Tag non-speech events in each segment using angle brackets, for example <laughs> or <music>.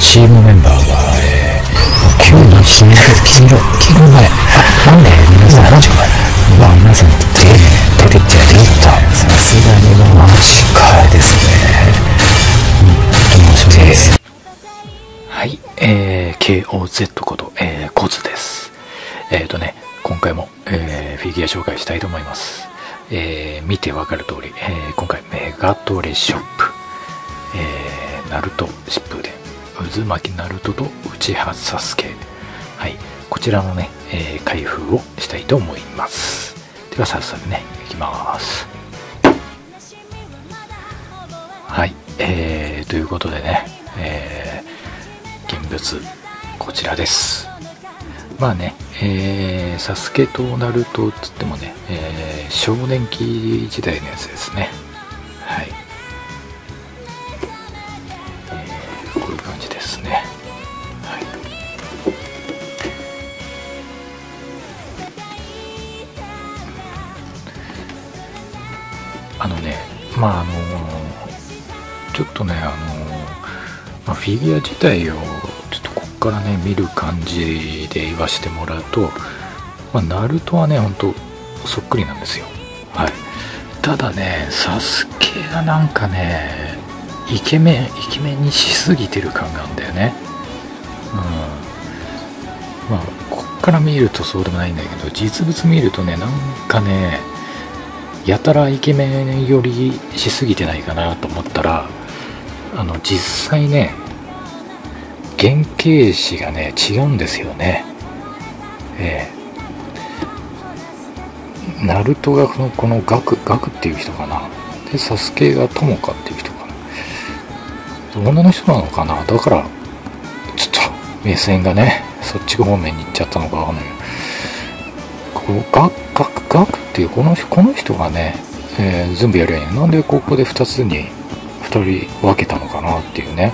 チームメンバーが、えー、急に黄色、黄色、黄色前、あ、なんで皆さん、マジか。まあ、皆さん、出て、出てっちゃ出た。さすがにもう、マジかですね。うん、面白いです。はい、えー、KOZ こと、えー、コズです。えっ、ー、とね、今回も、えー、フィギュア紹介したいと思います。えー、見てわかる通り、えー、今回メガトレショップ、えー、ナルト疾風伝、渦巻きナルトと内葉サスケ、はい、こちらのね、えー、開封をしたいと思います。では早速ね、いきます。はい、えー、ということでね、えー、現物、こちらです。まあね、えー、サスケとナルトつってもね、えー、少年期時代のやつですね。あのね、まああのちょっとね、あのまあ、フィギュア自体をちょっとこっからね見る感じで言わしてもらうと、まあ、ナルトはねほんとそっくりなんですよ。はい。ただねサスケがなんかねイケメンイケメンにしすぎてる感があるんだよね。うん。まあこっから見るとそうでもないんだけど実物見るとねなんかねやたらイケメン寄りしすぎてないかなと思ったらあの実際ね原型師がね違うんですよね。ええ。ナルトがこのこのガクガクっていう人かな。でサスケがトモカっていう人かな。女の人なのかな。だからちょっと目線がねそっち方面に行っちゃったのかわかんないけど。このガクガクガクっていうこのこの人がね、えー全部やりゃいいなんでここで2つに2人分けたのかなっていうね、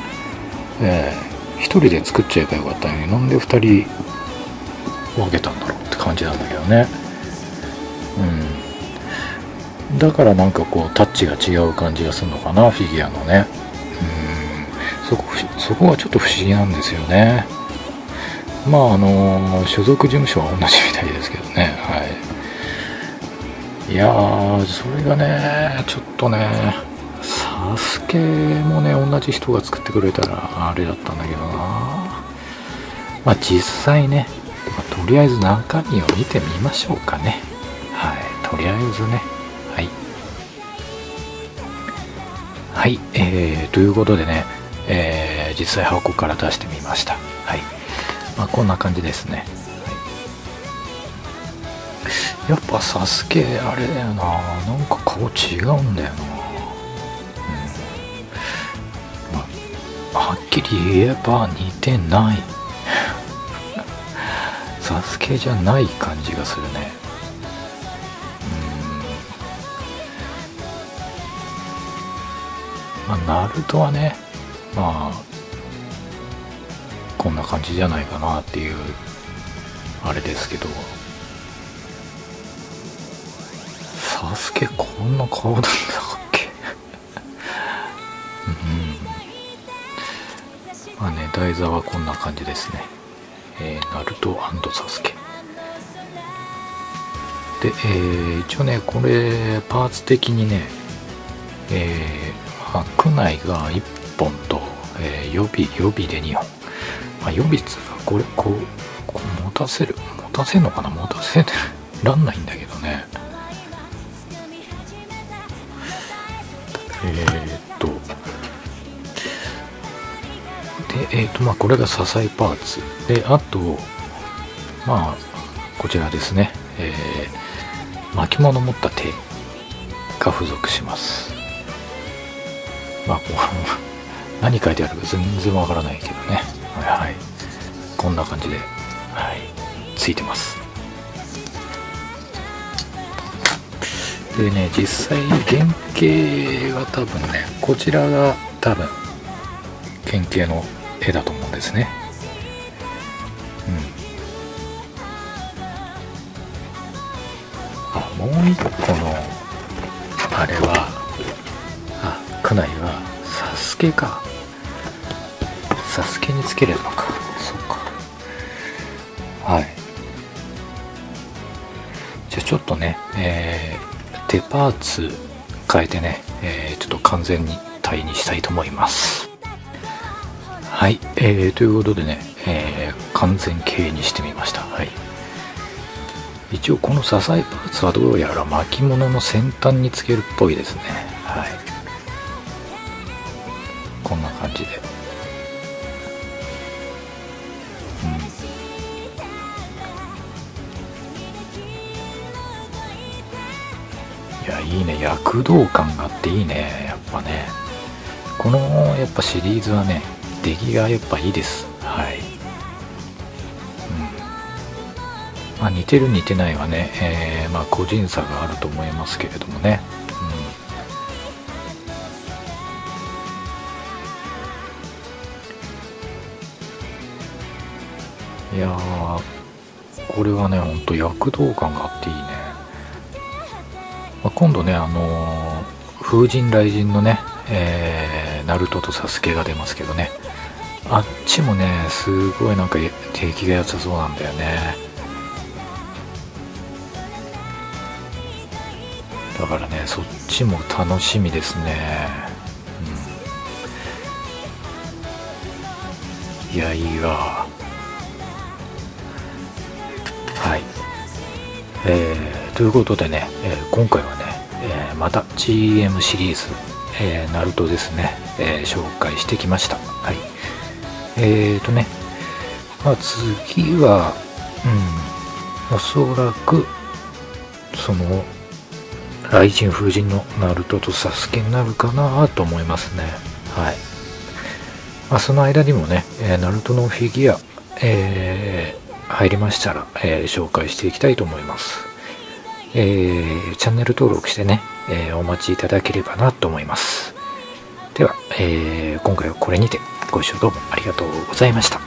えー、1人で作っちゃえばよかったのになんで2人分けたんだろうって感じなんだけどね。うん。だからなんかこうタッチが違う感じがするのかなフィギュアのね。うん。そこそこはちょっと不思議なんですよね。まああの所属事務所は同じみたいですけどね。はい。いやーそれがねちょっとねサスケもね同じ人が作ってくれたらあれだったんだけどな。まあ実際ね、まとりあえず中身を見てみましょうかね。はいとりあえずね。はい。はいえー、ということでね、えー実際箱から出してみました。はい。まあこんな感じですね、はい、やっぱサスケあれだよな。なんか顔違うんだよな。うん。はっきり言えば似てない。<laughs> サスケじゃない感じがするね。うん。まあナルトはねまあこんな感じじゃないかなっていうあれですけど。サスケこんな顔なんだっけ？うんまあね、台座はこんな感じですね。えー、ナルトサスケ。で、えー一応ね、これ、パーツ的にね、えーまあ、区内が1本と、えー予備、予備で2本。まあ、予備っつうか、これ、こう、こう持たせる？持たせんのかな？持たせ <laughs> らんないんだけどね。えーっと、で、えっ、と、まあ、これが支えパーツ。で、あと、まあ、こちらですね。えー巻物持った手が付属します。まあ、こう、<laughs> 何書いてあるか全然わからないけどね。はいはい。こんな感じで、はい、ついてます。でね、実際原型は多分ね、こちらが多分、原型の絵だと思うんですね。うん。あ、もう一個の、あれは、あ、家内は、サスケか。サスケにつけれるのかそっかはいじゃあちょっとね、えー、デパーツ変えてね、えー、ちょっと完全に体にしたいと思います。はい、えー、ということでね、えー、完全形にしてみました。はい。一応この支えパーツはどうやら巻物の先端につけるっぽいですね。はい。こんな感じで。うん。いいね。躍動感があっていいね。やっぱね。このやっぱシリーズはね出来がやっぱいいです。はい。うん。まあ、似てる似てないはね、えー、まあ、個人差があると思いますけれどもね、うん、いやこれはねほんと躍動感があっていいね、まあ、今度ねあのー、風神雷神のね、えー、ナルトとサスケが出ますけどね。あっちもねすごいなんか敵が良さそうなんだよね。だからねそっちも楽しみですね、うん、いやいいわ。はい。えー、ということでね、えー、今回はね、えー、また GM シリーズ、えー、ナルトですね、え、紹介してきました。はい。えーとねまあ次はうんおそらくその雷神風神のナルトとサスケになるかなと思いますね。はい、まあ、その間にもね、え、ナルトのフィギュア、えー、入りましたら、えー、紹介していきたいと思います。えー、チャンネル登録してね、えー、お待ちいただければなと思います。では、えー、今回はこれにてご視聴どうもありがとうございました。